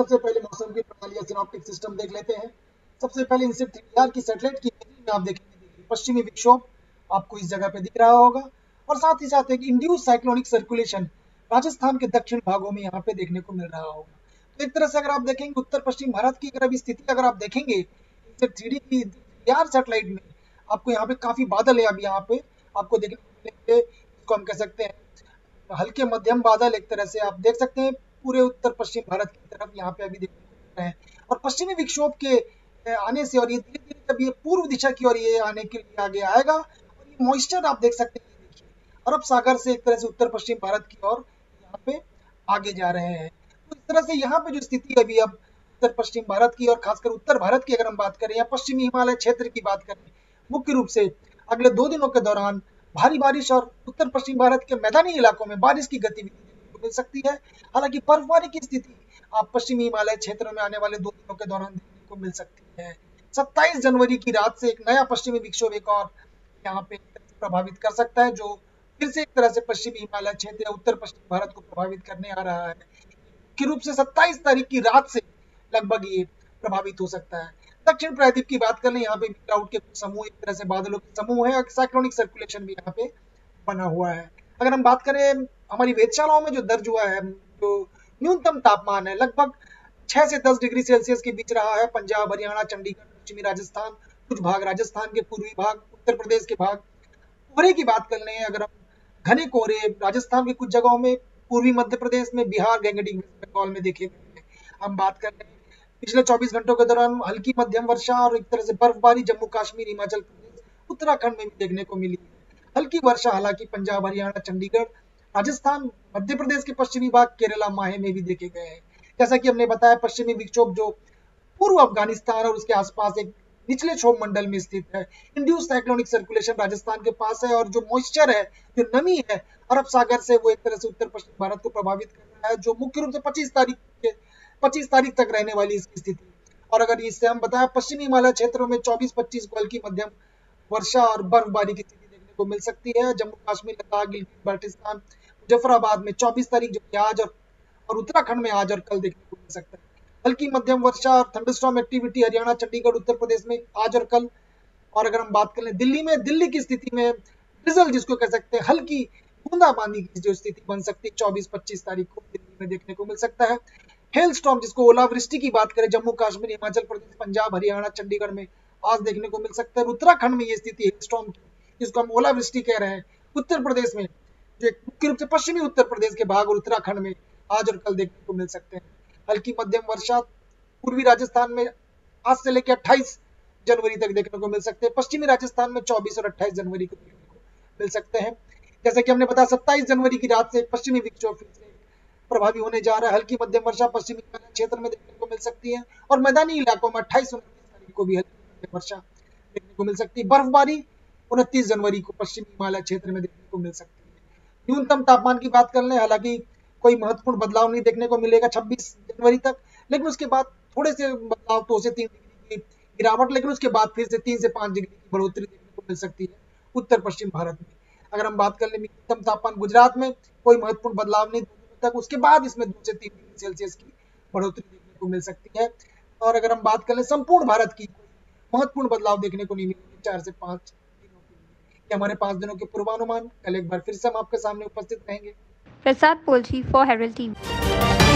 सबसे पहले मौसम की प्रणाली या सिनॉप्टिक सिस्टम देख लेते हैं। सबसे पहले इनसे थ्री की सैटेलाइट की में आप देखेंगे। पश्चिमी विक्षोभ आपको इस जगह पे दिख रहा होगा और साथ ही साथ एक इंड्यूस साइक्लोनिक सर्कुलेशन राजस्थान के दक्षिण भागों में यहाँ पे देखने को मिल रहा होगा। तो एक तरह से अगर आप देखेंगे, उत्तर पश्चिम भारत की अगर अभी स्थिति अगर आप देखेंगे थ्री की यार सेटेलाइट में आपको यहाँ पे काफ़ी बादल है अभी यहाँ पे। आपको देखने को हम कह सकते हैं, हल्के मध्यम बादल एक तरह से आप देख सकते हैं। पूरे उत्तर पश्चिम भारत की तरफ़ यहाँ पे अभी रहे हैं। और पश्चिमी विक्षोभ के आने से और ये धीरे धीरे जब ये पूर्व दिशा की ओर ये आने के लिए आगे आएगा, और ये मॉइस्चर आप देख सकते हैं देखिए। अरब सागर से एक तरह से उत्तर पश्चिम भारत की ओर यहाँ पे आगे जा रहे हैं। तो इस तरह से यहाँ पे जो स्थिति अभी अब उत्तर पश्चिम भारत की, और खासकर उत्तर भारत की अगर हम बात करें या पश्चिमी हिमालय क्षेत्र की बात करें, मुख्य रूप से अगले दो दिनों के दौरान भारी बारिश और उत्तर पश्चिम भारत के मैदानी इलाकों में बारिश की गतिविधि मिल सकती है। हालाँकि बर्फबारी की स्थिति आप पश्चिमी हिमालय क्षेत्र में आने वाले दो दिनों के दौरान देखने को मिल सकती है। 27 जनवरी की रात से एक नया पश्चिमी विक्षोभ एक और यहाँ पे प्रभावित कर सकता है, जो फिर से एक तरह से पश्चिमी हिमालय क्षेत्र या उत्तर पश्चिम भारत को प्रभावित करने आ रहा है। मुख्य रूप से 27 तारीख की रात से लगभग ये प्रभावित हो सकता है। दक्षिण प्रायद्वीप की बात कर ले, यहाँ पे क्लाउड के समूह, एक तरह से बादलों के समूह है और साइक्लोनिक सर्कुलेशन भी यहाँ पे बना हुआ है। अगर हम बात करें हमारी वेधशालाओं में जो दर्ज हुआ है, जो न्यूनतम तापमान है, लगभग छह से दस डिग्री सेल्सियस के बीच रहा है। पंजाब, हरियाणा, चंडीगढ़, पश्चिमी राजस्थान, कुछ भाग राजस्थान के पूर्वी भाग, उत्तर प्रदेश के भाग। कोहरे की बात कर लें, अगर हम घने कोहरे राजस्थान के कुछ जगहों में, पूर्वी मध्य प्रदेश में, बिहार गंगडी बंगाल में देखे, हम बात कर रहे हैं पिछले 24 घंटों के दौरान हल्की मध्यम वर्षा और एक तरह से बर्फबारी जम्मू कश्मीर, हिमाचल प्रदेश, उत्तराखंड में भी देखने को मिली हल्की वर्षा, हालाँकि पंजाब, हरियाणा, चंडीगढ़ राजस्थान, मध्य प्रदेश के पश्चिमी भाग केरला, माहे में भी देखे गए हैं। जैसा कि हमने बताया, पश्चिमी विक्षोभ जो पूर्व अफ़गानिस्तान और उसके आसपास एक निचले क्षोभ मंडल में स्थित है। इंड्यूस साइक्लोनिक सर्कुलेशन राजस्थान के पास है और जो मॉइस्चर है, जो नमी है, अरब सागर से वो एक तरह से उत्तर पश्चिम भारत को प्रभावित कर रहा है, जो मुख्य रूप से 25 तारीख के 25 तारीख तक रहने वाली इसकी स्थिति और अगर इससे हम बताया पश्चिमी हिमालय क्षेत्रों में 24-25 को हल्की मध्यम वर्षा और बर्फबारी की को मिल सकती है। जम्मू कश्मीर लद्दाख गिलगित बाल्टिस्तान मुजफ्फराबाद में 24 तारीख जो आज और, और उत्तराखंड में आज और कल देखने को मिल सकता है। हल्की मध्यम वर्षा और थंडरस्टॉर्म एक्टिविटी हरियाणा चंडीगढ़ उत्तर प्रदेश में आज और कल। और अगर हम बात करें दिल्ली में दिल्ली की स्थिति में ड्रिजल जिसको कह सकते हैं हल्की बूंदाबांदी की जो स्थिति बन सकती है चौबीस पच्चीस तारीख को दिल्ली में देखने को मिल सकता है। हेल स्टॉर्म जिसको ओलावृष्टि की बात करें जम्मू कश्मीर हिमाचल प्रदेश पंजाब हरियाणा चंडीगढ़ में आज देखने को मिल सकता है। उत्तराखंड में ये स्थिति हेल स्टॉर्म की जिसको हम ओलावृष्टि कह रहे हैं, उत्तर प्रदेश में जो मुख्य रूप से पश्चिमी उत्तर प्रदेश के भाग और उत्तराखंड में आज और कल देखने को मिल सकते हैं। हल्की मध्यम वर्षा पूर्वी राजस्थान में आज से लेकर अट्ठाईस जनवरी तक देखने को मिल सकते हैं। पश्चिमी राजस्थान में 24 और 28 जनवरी को देखने को मिल सकते हैं। जैसे कि हमने बताया 27 जनवरी की रात से पश्चिमी विक्षोभ प्रभावी होने जा रहा है। हल्की मध्यम वर्षा पश्चिमी क्षेत्र में देखने को मिल सकती है और मैदानी इलाकों में अट्ठाईस को भी हल्की मध्यम वर्षा देखने को मिल सकती है। बर्फबारी उनतीस जनवरी को पश्चिमी हिमालय क्षेत्र में देखने को मिल सकती है। न्यूनतम तापमान की बात कर ले, हालाँकि कोई महत्वपूर्ण बदलाव नहीं देखने को मिलेगा 26 जनवरी तक, लेकिन उसके बाद थोड़े से बदलाव दो से तीन डिग्री की गिरावट, लेकिन उसके बाद फिर से तीन से पाँच डिग्री की बढ़ोतरी देखने को मिल सकती है उत्तर पश्चिम भारत में। अगर हम बात कर ले न्यूनतम तापमान गुजरात में, कोई महत्वपूर्ण बदलाव नहीं तक, उसके बाद इसमें दो से तीन डिग्री सेल्सियस की बढ़ोतरी देखने को मिल सकती है। और अगर हम बात कर ले संपूर्ण भारत की महत्वपूर्ण बदलाव देखने को नहीं मिलेंगे चार से पाँच के हमारे पाँच दिनों के पूर्वानुमान कल एक बार फिर से हम आपके सामने उपस्थित रहेंगे प्रसाद पोलजी फॉर हेरल्ड TV.